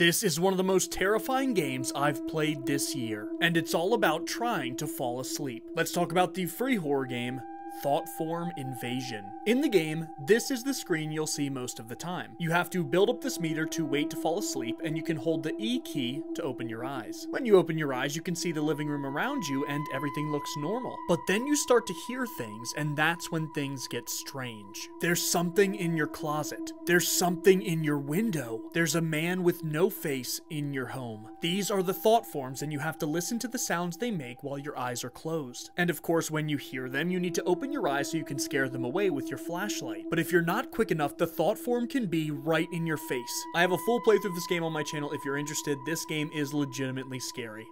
This is one of the most terrifying games I've played this year, and it's all about trying to fall asleep. Let's talk about the free horror game, Thought Form Invasion. In the game, this is the screen you'll see most of the time. You have to build up this meter to wait to fall asleep, and you can hold the E key to open your eyes. When you open your eyes, you can see the living room around you, and everything looks normal. But then you start to hear things, and that's when things get strange. There's something in your closet. There's something in your window. There's a man with no face in your home. These are the thought forms, and you have to listen to the sounds they make while your eyes are closed. And of course, when you hear them, you need to open your eyes so you can scare them away with your flashlight. But if you're not quick enough, the thought form can be right in your face. I have a full playthrough of this game on my channel if you're interested. This game is legitimately scary.